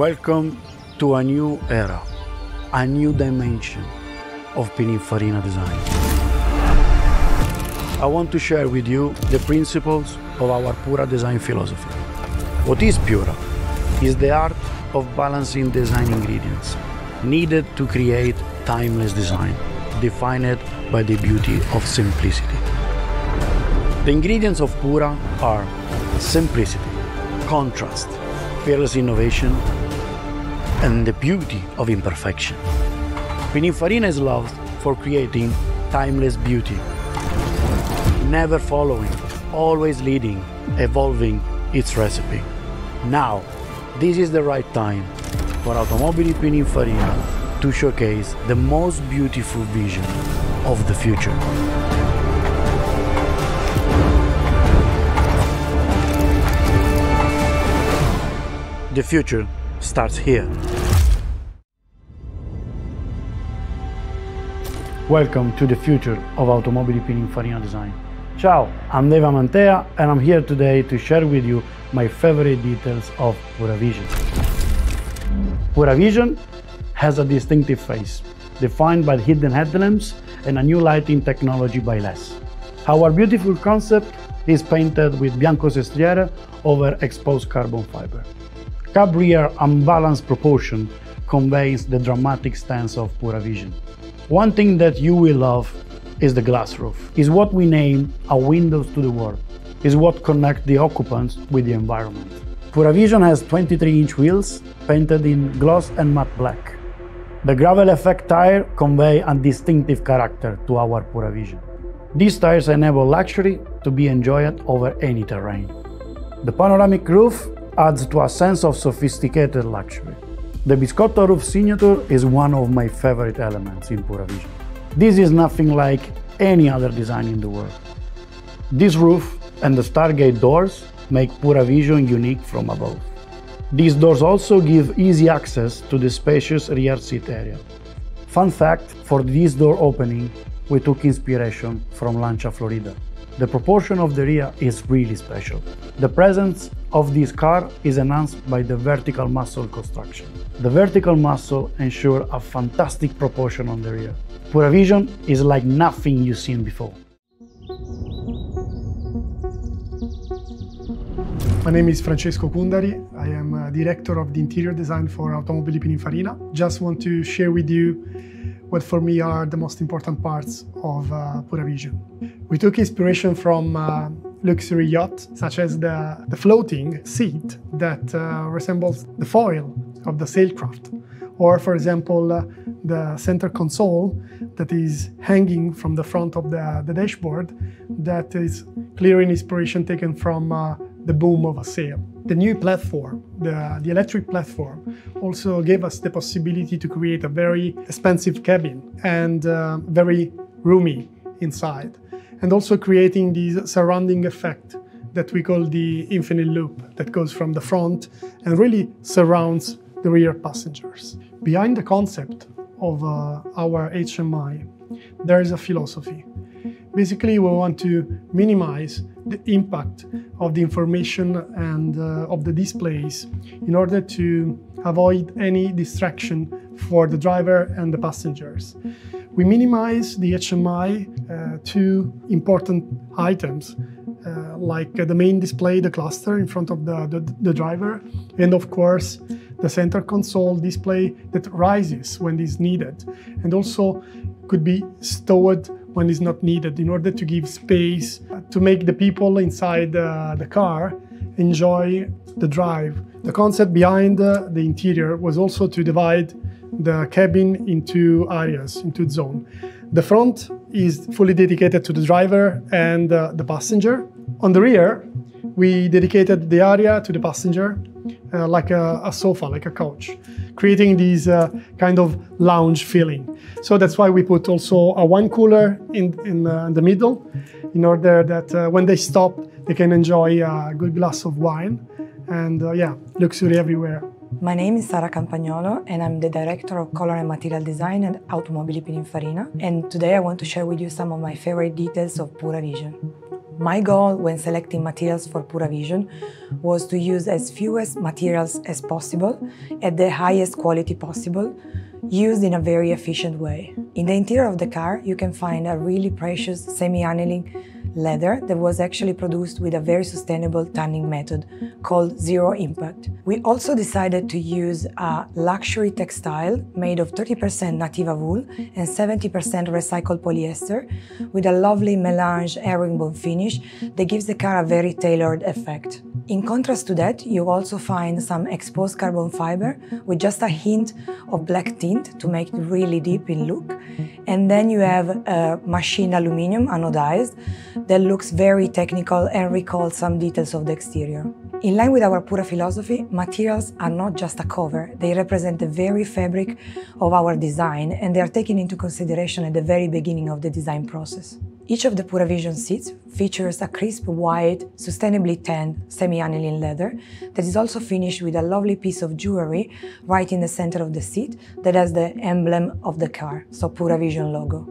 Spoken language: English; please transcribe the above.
Welcome to a new era, a new dimension of Pininfarina design. I want to share with you the principles of our Pura design philosophy. What is Pura? Is the art of balancing design ingredients needed to create timeless design, defined by the beauty of simplicity. The ingredients of Pura are simplicity, contrast, fearless innovation, and the beauty of imperfection. Pininfarina is loved for creating timeless beauty, never following, always leading, evolving its recipe. Now, this is the right time for Automobili Pininfarina to showcase the most beautiful vision of the future. The future starts here. Welcome to the future of Automobili Pininfarina design. Ciao, I'm Dave Amantea and I'm here today to share with you my favorite details of PuraVision. PuraVision has a distinctive face, defined by hidden headlamps and a new lighting technology by LES. Our beautiful concept is painted with Bianco Sestriere over exposed carbon fiber. Cab rear unbalanced proportion conveys the dramatic stance of PuraVision. One thing that you will love is the glass roof. Is what we name a windows to the world. Is what connects the occupants with the environment. PuraVision has 23-inch wheels painted in gloss and matte black. The gravel effect tire convey a distinctive character to our PuraVision. These tires enable luxury to be enjoyed over any terrain. The panoramic roof adds to a sense of sophisticated luxury. The Biscotto roof signature is one of my favorite elements in PuraVision. This is nothing like any other design in the world. This roof and the Stargate doors make PuraVision unique from above. These doors also give easy access to the spacious rear seat area. Fun fact, for this door opening, we took inspiration from Lancia Florida. The proportion of the rear is really special. The presence of this car is enhanced by the vertical muscle construction. The vertical muscle ensure a fantastic proportion on the rear. PuraVision is like nothing you've seen before. My name is Francesco Cundari. I am uh, director of the interior design for Automobili Pininfarina. Just want to share with you what for me are the most important parts of uh, PuraVision. We took inspiration from uh, luxury yacht, such as the, the floating seat that uh, resembles the foil of the sailcraft, or for example, uh, the center console that is hanging from the front of the, the dashboard that is clear inspiration taken from uh, the boom of a sail. The new platform, the, the electric platform, also gave us the possibility to create a very expensive cabin and uh, very roomy inside, and also creating this surrounding effect that we call the infinite loop that goes from the front and really surrounds the rear passengers. Behind the concept of uh, our HMI, there is a philosophy. Basically, we want to minimize the impact of the information and uh, of the displays in order to avoid any distraction for the driver and the passengers. We minimize the HMI uh, to important items uh, like the main display, the cluster in front of the, the, the, driver, and of course the center console display that rises when is needed, and also could be stowed when it's not needed in order to give space to make the people inside uh, the car enjoy the drive. The concept behind uh, the interior was also to divide the cabin into areas, into zones. The front is fully dedicated to the driver and uh, the passenger. On the rear, we dedicated the area to the passenger uh, like a, a, sofa, like a couch, creating this uh, kind of lounge feeling. So that's why we put also a wine cooler in, in, uh, in the middle, in order that uh, when they stop, they can enjoy a good glass of wine. And uh, yeah, luxury everywhere. My name is Sara Campagnolo and I'm the Director of Color and Material Design at Automobili Pininfarina and today I want to share with you some of my favorite details of Pura Vision. My goal when selecting materials for Pura Vision was to use as few as materials as possible at the highest quality possible, used in a very efficient way. In the interior of the car, you can find a really precious semi-aniline leather that was actually produced with a very sustainable tanning method called Zero Impact. We also decided to use a luxury textile made of 30% Nativa wool and 70% recycled polyester with a lovely melange herringbone finish that gives the car a very tailored effect. In contrast to that, you also find some exposed carbon fiber with just a hint of black tint to make it really deep in look. And then you have a machined aluminum anodized that looks very technical and recalls some details of the exterior. In line with our Pura philosophy, materials are not just a cover, they represent the very fabric of our design and they are taken into consideration at the very beginning of the design process. Each of the PuraVision seats features a crisp, white, sustainably tanned semi-aniline leather that is also finished with a lovely piece of jewelry right in the center of the seat that has the emblem of the car, so PuraVision logo.